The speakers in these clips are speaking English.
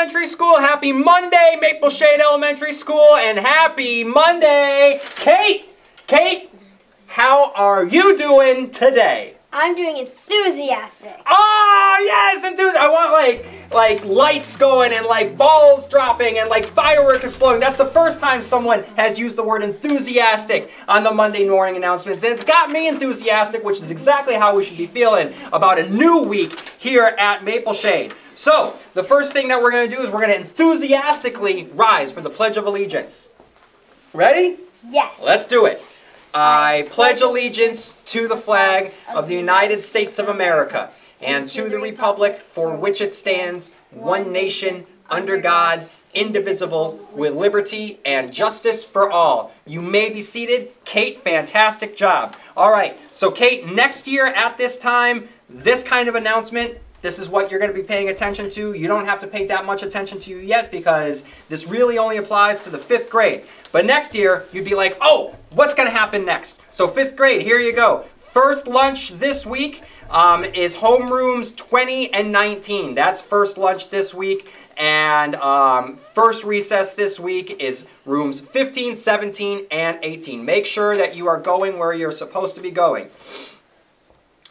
Elementary School. Happy Monday, Maple Shade Elementary School, and happy Monday, Kate. Kate, how are you doing today? I'm doing enthusiastic. Ah, yes, enthusiastic. I want like like lights going and like balls dropping and like fireworks exploding. That's the first time someone has used the word enthusiastic on the Monday morning announcements. And it's got me enthusiastic, which is exactly how we should be feeling about a new week here at Maple Shade. So, the first thing that we're going to do is we're going to enthusiastically rise for the Pledge of Allegiance. Ready? Yes. Let's do it. I pledge allegiance to the flag of the United States of America and to the republic for which it stands, one nation, under God, indivisible, with liberty and justice for all. You may be seated. Kate, fantastic job. All right, so Kate, next year at this time, this kind of announcement, this is what you're going to be paying attention to. You don't have to pay that much attention to you yet because this really only applies to the fifth grade. But next year, you'd be like, oh, what's going to happen next? So fifth grade, here you go. First lunch this week um, is homerooms 20 and 19. That's first lunch this week. And um, first recess this week is rooms 15, 17, and 18. Make sure that you are going where you're supposed to be going.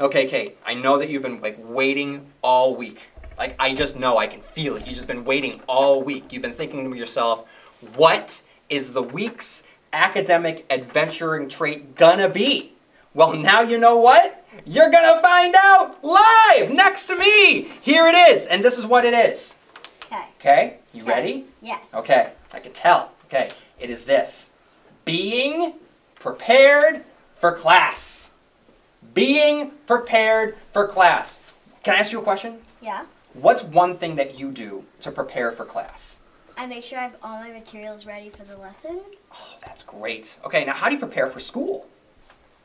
Okay, Kate, I know that you've been like waiting all week. Like I just know, I can feel it. You've just been waiting all week. You've been thinking to yourself, what is the week's academic adventuring trait gonna be? Well, now you know what? You're gonna find out live next to me. Here it is, and this is what it is. Okay. Okay, you Okay. ready? Yes. Okay, I can tell. Okay, it is this being prepared for class. Being prepared for class. Can I ask you a question? Yeah. What's one thing that you do to prepare for class? I make sure I have all my materials ready for the lesson. Oh, that's great. Okay, now how do you prepare for school?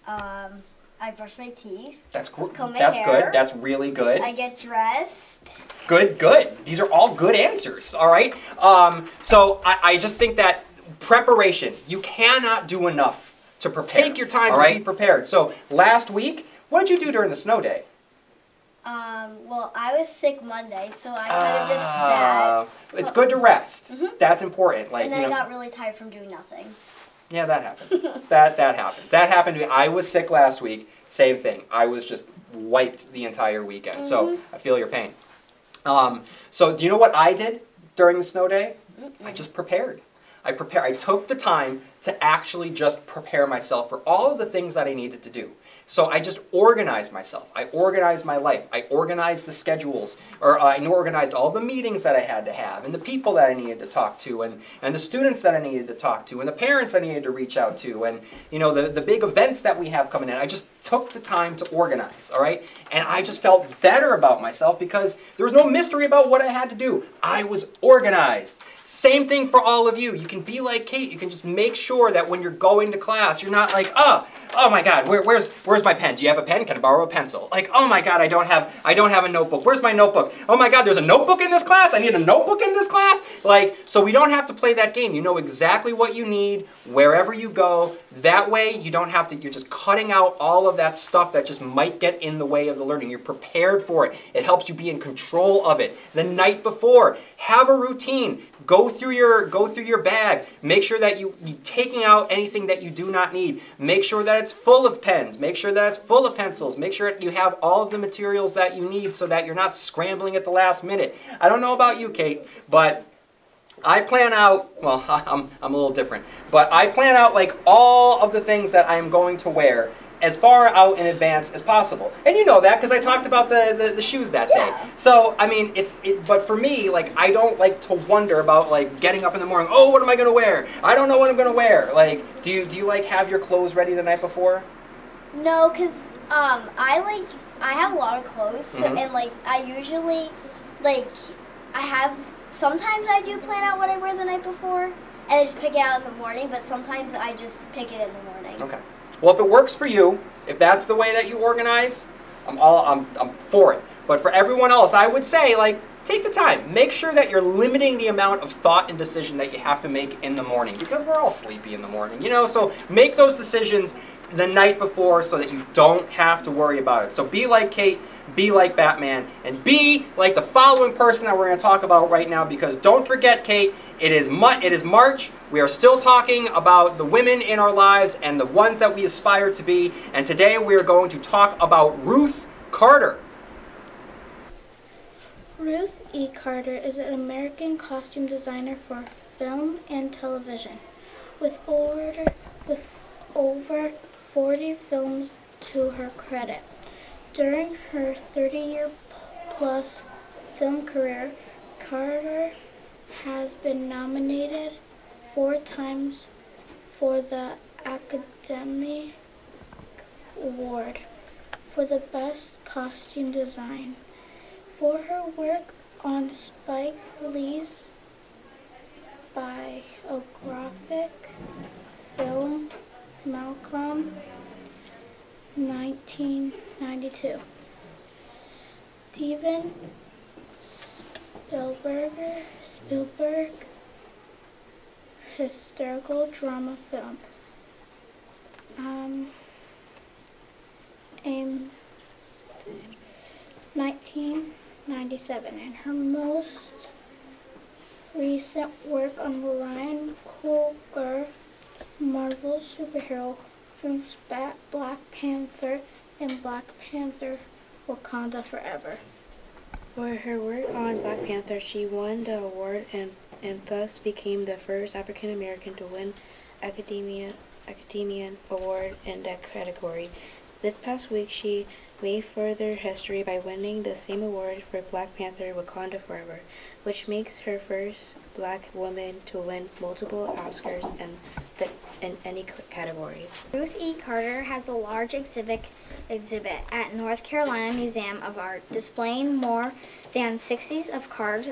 Um, I brush my teeth. That's gr- Comb my That's hair. good. That's really good. I get dressed. Good, good. These are all good answers, all right? Um, so I, I just think that preparation, you cannot do enough to prepare. Take your time to be prepared. So last week, what did you do during the snow day? Um, well, I was sick Monday, so I kind of just sat. Uh, it's good to rest. Mhm. That's important. Like, and then you I got really tired from doing nothing. yeah, that happens. that that happens. That happened to me. I was sick last week. Same thing. I was just wiped the entire weekend. So Mhm. I feel your pain. Um, so do you know what I did during the snow day? I Mm-mm. just prepared. I prepared. I took the time to actually just prepare myself for all of the things that I needed to do. So I just organized myself. I organized my life. I organized the schedules, or uh, I organized all the meetings that I had to have, and the people that I needed to talk to, and, and the students that I needed to talk to, and the parents I needed to reach out to, and you know the, the big events that we have coming in. I just took the time to organize, all right? And I just felt better about myself because there was no mystery about what I had to do. I was organized. Same thing for all of you. You can be like Kate. You can just make sure that when you're going to class, you're not like, oh, oh my God, where, where's where's my pen? Do you have a pen? Can I borrow a pencil? Like, oh my God, I don't have I don't have a notebook. Where's my notebook? Oh my God, there's a notebook in this class. I need a notebook in this class. Like, so we don't have to play that game. You know exactly what you need wherever you go. That way, you don't have to. You're just cutting out all of that stuff that just might get in the way of the learning. You're prepared for it. It helps you be in control of it. The night before, have a routine. Go through your go through your bag. Make sure that you you taking out anything that you do not need. Make sure that it's full of pens. Make sure that it's full of pencils. Make sure that you have all of the materials that you need so that you're not scrambling at the last minute. I don't know about you, Kate, but I plan out, well, I'm, I'm a little different, but I plan out like all of the things that I'm going to wear as far out in advance as possible. And you know that because I talked about the, the, the shoes that day. Yeah. So, I mean, it's, it, but for me, like, I don't like to wonder about like getting up in the morning, oh, what am I going to wear? I don't know what I'm going to wear. Like, do you, do you like have your clothes ready the night before? No, cause um, I like I have a lot of clothes, so, Mhm. and like I usually like I have. Sometimes I do plan out what I wear the night before, and I just pick it out in the morning. But sometimes I just pick it in the morning. Okay. Well, if it works for you, if that's the way that you organize, I'm all I'm, I'm for it. But for everyone else, I would say like take the time. Make sure that you're limiting the amount of thought and decision that you have to make in the morning because we're all sleepy in the morning, you know. So make those decisions. the night before so that you don't have to worry about it. So be like Kate, be like Batman, and be like the following person that we're going to talk about right now because don't forget, Kate, it is, it is March. We are still talking about the women in our lives and the ones that we aspire to be. And today we are going to talk about Ruth Carter. Ruth E. Carter is an American costume designer for film and television. With over, with over 40 films to her credit. During her 30-year plus film career, Carter has been nominated four times for the Academy Award for the Best Costume Design. For her work on Spike Lee's biographic film Malcolm 1992. Steven Spielberg, Spielberg historical drama film. Um, in 1997 and her most recent work on Ryan Coogler Marvel superhero films Black Panther and Black Panther Wakanda Forever. For her work on Black Panther, she won the award and, and thus became the first African American to win Academia, Academian Award in that category. This past week, she made further history by winning the same award for Black Panther Wakanda Forever, which makes her first black woman to win multiple Oscars in, the, in any category. Ruth E. Carter has a large exhibit exhibit at North Carolina Museum of Art displaying more than 60 of Carter's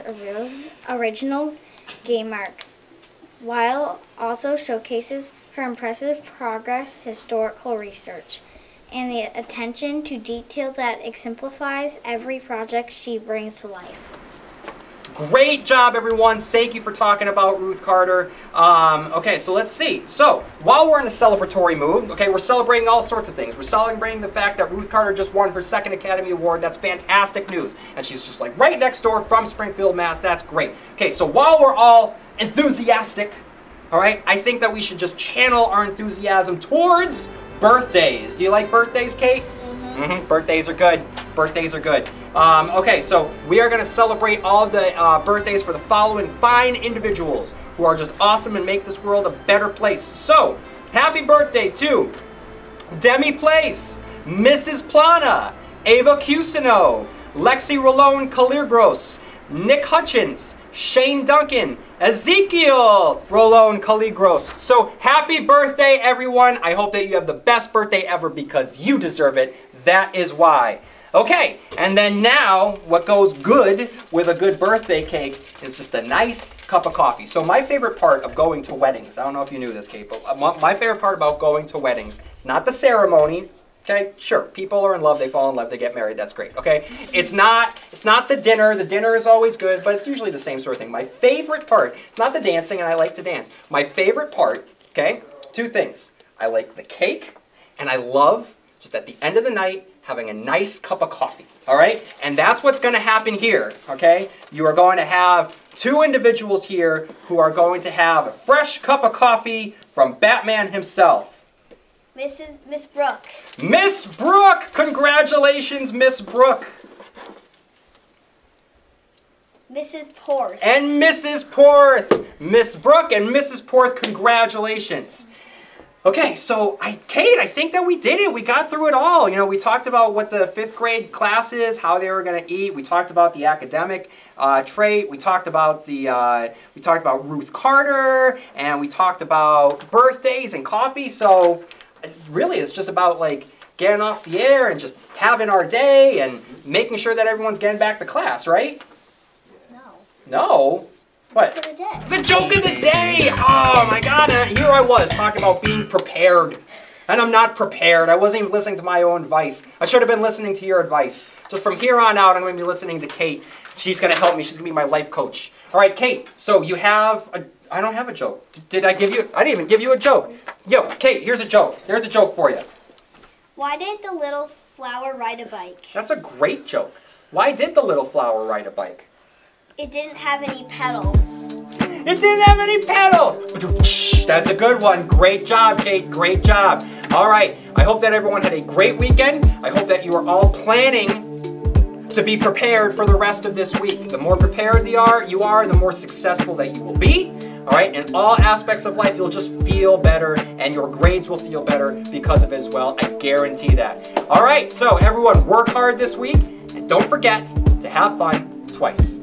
original game marks, while also showcases her impressive progress historical research and the attention to detail that exemplifies every project she brings to life. Great job, everyone. Thank you for talking about Ruth Carter. Um, okay, so let's see. So, while we're in a celebratory mood, okay, we're celebrating all sorts of things. We're celebrating the fact that Ruth Carter just won her second Academy Award. That's fantastic news. And she's just like right next door from Springfield, Mass. That's great. Okay, so while we're all enthusiastic, all right, I think that we should just channel our enthusiasm towards birthdays. Do you like birthdays, Kate? Mm -hmm. Birthdays are good. Birthdays are good. Um, okay, so we are going to celebrate all the uh, birthdays for the following fine individuals who are just awesome and make this world a better place. So, happy birthday to Demi Place, Mrs. Plana, Ava Cusino, Lexi Rolone Caligros, Nick Hutchins, Shane Duncan, Ezekiel Rolone Gross. So happy birthday, everyone. I hope that you have the best birthday ever because you deserve it. That is why. Okay, and then now what goes good with a good birthday cake is just a nice cup of coffee. So my favorite part of going to weddings, I don't know if you knew this, Kate, but my favorite part about going to weddings is not the ceremony, okay? Sure, people are in love, they fall in love, they get married, that's great, okay? It's not, it's not the dinner, the dinner is always good, but it's usually the same sort of thing. My favorite part, it's not the dancing, and I like to dance. My favorite part, okay, two things. I like the cake, and I love, just at the end of the night, having a nice cup of coffee, all right? And that's what's going to happen here, okay? You are going to have two individuals here who are going to have a fresh cup of coffee from Batman himself. Mrs. Miss Brooke. Miss Brooke! Congratulations, Miss Brooke. Mrs. Porth. And Mrs. Porth. Miss Brooke and Mrs. Porth, congratulations. Okay, so I, Kate, I think that we did it. We got through it all. You know, we talked about what the fifth grade class is, how they were going to eat. We talked about the academic uh, trait. We talked about the, uh, we talked about Ruth Carter, and we talked about birthdays and coffee. So really, it's just about like getting off the air and just having our day and making sure that everyone's getting back to class, right? No. No. What? The, the joke of the day! Oh my god, uh, here I was talking about being prepared. And I'm not prepared. I wasn't even listening to my own advice. I should have been listening to your advice. So from here on out, I'm going to be listening to Kate. She's going to help me. She's going to be my life coach. All right, Kate, so you have a... I don't have a joke. Did I give you... I didn't even give you a joke. Yo, Kate, here's a joke. There's a joke for you. Why didn't the little flower ride a bike? That's a great joke. Why did the little flower ride a bike? It didn't have any pedals. It didn't have any pedals. That's a good one. Great job, Kate. Great job. All right. I hope that everyone had a great weekend. I hope that you are all planning to be prepared for the rest of this week. The more prepared you are, you are, the more successful that you will be. All right, in all aspects of life, you'll just feel better and your grades will feel better because of it as well. I guarantee that. All right, so everyone work hard this week and don't forget to have fun twice.